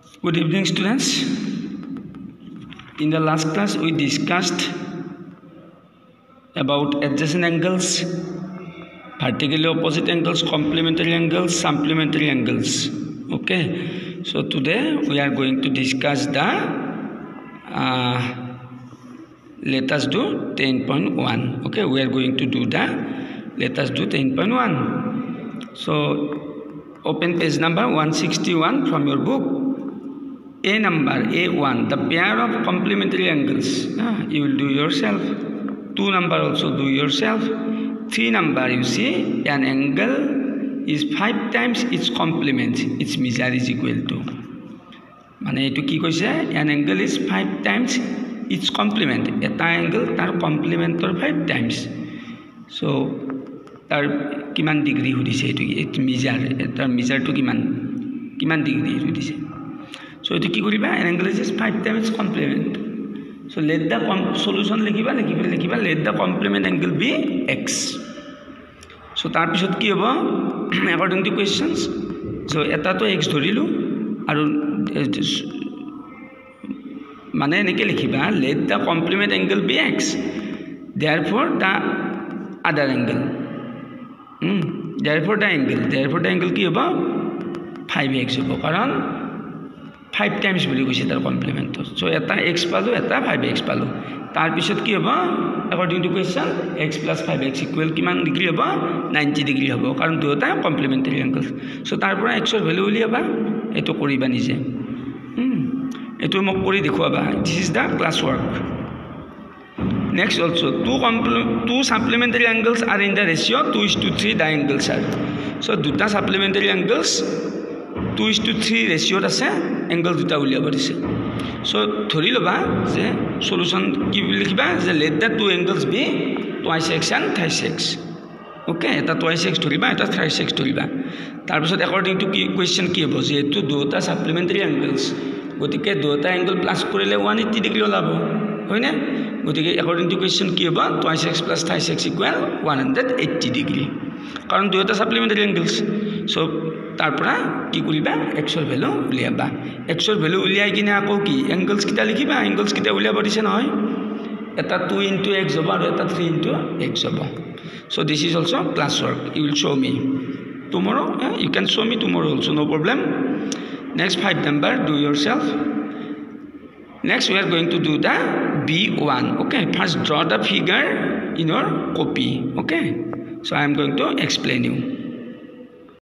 Good evening, students. In the last class, we discussed about adjacent angles, vertically opposite angles, complementary angles, supplementary angles. Okay, so today we are going to discuss the uh, let us do 10.1. Okay, we are going to do the let us do 10.1. So open page number 161 from your book. A number A1, the pair of complementary angles. Ah, you will do yourself. Two number also do yourself. Three number you see an angle is five times its complement. Its measure is equal to. মানে এইটো কি কৈছে an angle is five times its complement এটা angle তাৰ কমপ্লিমেণ্টৰ five times চ' তাৰ কিমান degree সুধিছে এইটো এইটো মিজাৰ তাৰ মিজাৰটো কিমান কিমান ডিগ্ৰী সুধিছে চ' এইটো কি কৰিবা an angle is five times complement so' let the com solution লিখিবা লিখি পেলাই লিখিবা let the complement angle be x so' তাৰপিছত কি হ'ব একৰ্ডিং টু কুৱেশ্যনছ চ' এটাতো এক্স ধৰিলোঁ আৰু মানে এনেকৈ লিখিবা let the complement angle be x therefore the other angle therefore the angle therefore the angle কি হ'ব ফাইভ এক্স হ'ব কাৰণ ফাইভ টাইমছ বুলি কৈছে তাৰ কমপ্লিমেণ্টত চ' এটা এক্স পালোঁ এটা ফাইভ এক্স পালোঁ। তাৰপিছত কি হ'ব? According to equation x plus five x equal কিমান ডিগ্ৰী হ'ব? নাইণ্টি ডিগ্ৰী হ'ব কাৰণ দুয়োটা কমপ্লিমেণ্টাৰী এংগল চ' তাৰ পৰা এক্সৰ ভেলু উলিয়াবা। এইটো কৰিবা নিজে। এইটো মোক কৰি দেখুৱাবা। This is the class work next also' two কমপ্লি two supplementary angles are in the ratio' two is to three the angles are so' দুটা supplementary angles two is to three ৰেচিঅ'ত আছে এংগল দুটা উলিয়াব দিছে। চ' ধৰি ল'বা যে চলিউশ্যন কি বুলি লিখিবা যে let the two angles be twice x and thrice x okay এটা টুৱাইছ এক্স ধৰিবা এটা থ্ৰাইছ এক্স ধৰিবা। তাৰপিছত একৰ্ডিং টু কি কুৱেশ্যন কি হ'ব? যিহেতু দুয়োটা ছাপ্লিমেণ্টাৰী এংগলছ গতিকে দুয়োটা এংগল প্লাছ কৰিলে ওৱান এইট্টি ডিগ্ৰী ওলাব। হয়নে? গতিকে একৰ্ডিং টু কুৱেশ্যন কি হ'ব? Twice x plus thrice x equal one hundred eighty degree কাৰণ দুয়োটা ছাপ্লিমেণ্টাৰী এংগলছ চ' তাৰ পৰা কি কৰিবা এক্সৰ ভেলু উলিয়াবা এক্সৰ ভেলু উলিয়াই কিনে আকৌ কি এংগলছকেইটা লিখিবা এংগলছকেইটা উলিয়াব দিছে নহয় এটা টু ইণ্টু এক্স হ'ব আৰু এটা থ্ৰী ইণ্টু এক্স হ'ব so' this is also' class work you will show' me tomorrow' you can show' me tomorrow' also' no' problem next five number do yourself next we are going to do the B one okay first draw the figure in your copy okay so' I am going to explain you